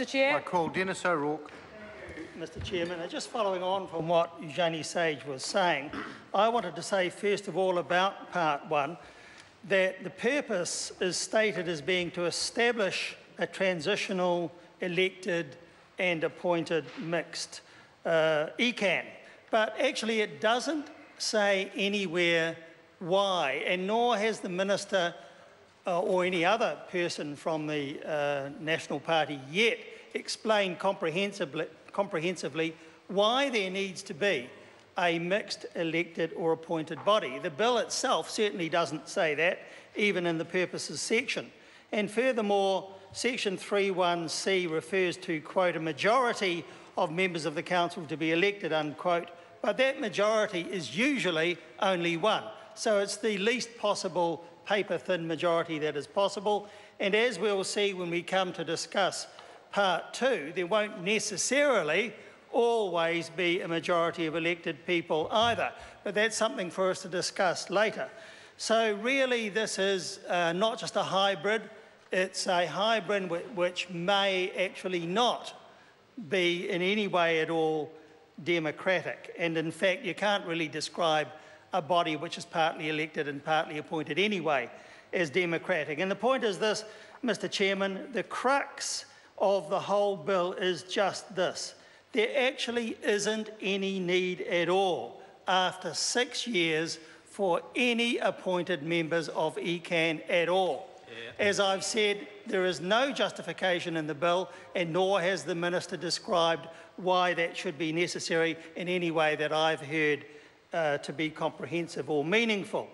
Mr Chair. I call Denis O'Rourke. Mr Chairman. Just following on from what Eugenie Sage was saying, I wanted to say first of all about part one that the purpose is stated as being to establish a transitional, elected and appointed mixed uh, ECAN. But actually it doesn't say anywhere why, and nor has the Minister uh, or any other person from the uh, National Party yet explained comprehensively, comprehensively why there needs to be a mixed elected or appointed body. The bill itself certainly doesn't say that, even in the purposes section. And furthermore, section 31C refers to, quote, a majority of members of the council to be elected, unquote, but that majority is usually only one. So it's the least possible paper-thin majority that is possible. And as we'll see when we come to discuss part two, there won't necessarily always be a majority of elected people either. But that's something for us to discuss later. So really this is uh, not just a hybrid, it's a hybrid which may actually not be in any way at all democratic. And in fact, you can't really describe a body which is partly elected and partly appointed anyway as democratic. And the point is this, Mr Chairman, the crux of the whole bill is just this. There actually isn't any need at all after six years for any appointed members of ECAN at all. Yeah. As I've said, there is no justification in the bill and nor has the Minister described why that should be necessary in any way that I've heard uh, to be comprehensive or meaningful.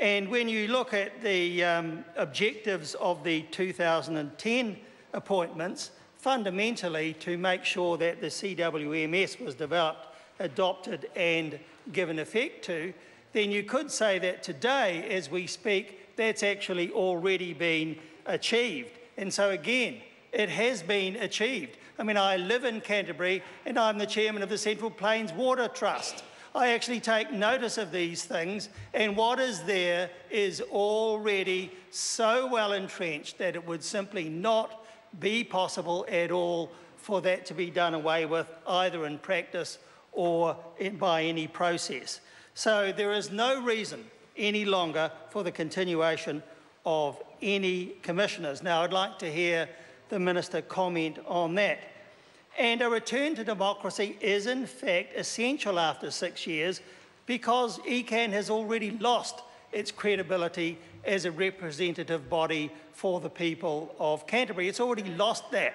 And when you look at the um, objectives of the 2010 appointments, fundamentally to make sure that the CWMS was developed, adopted and given effect to, then you could say that today, as we speak, that's actually already been achieved. And so again, it has been achieved. I mean, I live in Canterbury and I'm the chairman of the Central Plains Water Trust. I actually take notice of these things, and what is there is already so well entrenched that it would simply not be possible at all for that to be done away with, either in practice or in, by any process. So there is no reason any longer for the continuation of any commissioners. Now, I'd like to hear the Minister comment on that. And a return to democracy is, in fact, essential after six years because ECAN has already lost its credibility as a representative body for the people of Canterbury. It's already lost that.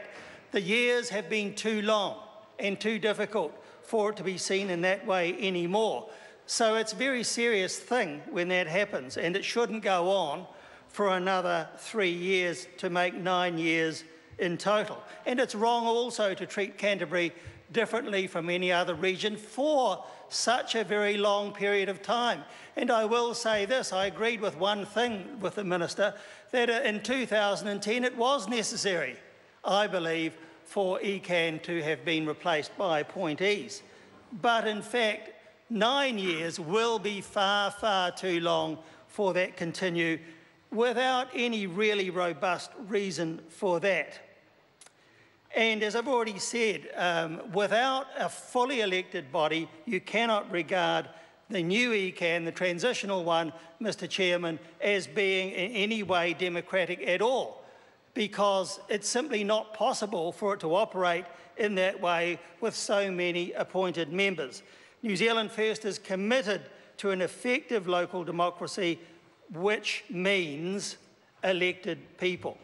The years have been too long and too difficult for it to be seen in that way anymore. So it's a very serious thing when that happens, and it shouldn't go on for another three years to make nine years in total. And it's wrong also to treat Canterbury differently from any other region for such a very long period of time. And I will say this, I agreed with one thing with the Minister, that in 2010 it was necessary, I believe, for ECAN to have been replaced by appointees. But in fact, nine years will be far, far too long for that continue without any really robust reason for that. And as I've already said, um, without a fully elected body, you cannot regard the new ECAN, the transitional one, Mr Chairman, as being in any way democratic at all, because it's simply not possible for it to operate in that way with so many appointed members. New Zealand First is committed to an effective local democracy, which means elected people.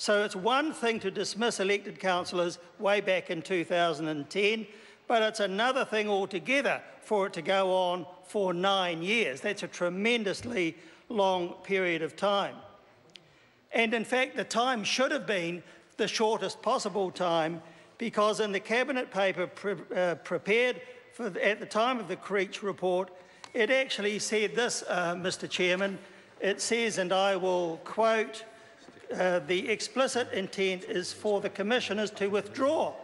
So it's one thing to dismiss elected councillors way back in 2010, but it's another thing altogether for it to go on for nine years. That's a tremendously long period of time. And in fact, the time should have been the shortest possible time because in the Cabinet paper pre uh, prepared for, at the time of the Creech report, it actually said this, uh, Mr Chairman. It says, and I will quote, uh, the explicit intent is for the commissioners to withdraw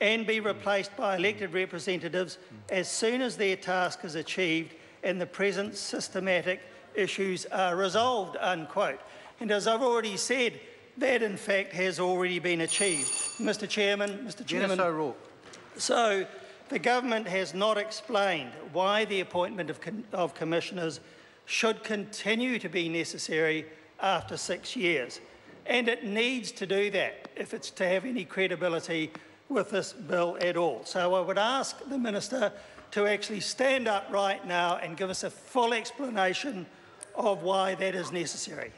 and be replaced by elected representatives as soon as their task is achieved and the present systematic issues are resolved, unquote. And as I've already said, that in fact has already been achieved. Mr Chairman, Mr Chairman, O'Rourke. so the government has not explained why the appointment of, of commissioners should continue to be necessary after six years. And it needs to do that if it's to have any credibility with this bill at all. So I would ask the Minister to actually stand up right now and give us a full explanation of why that is necessary.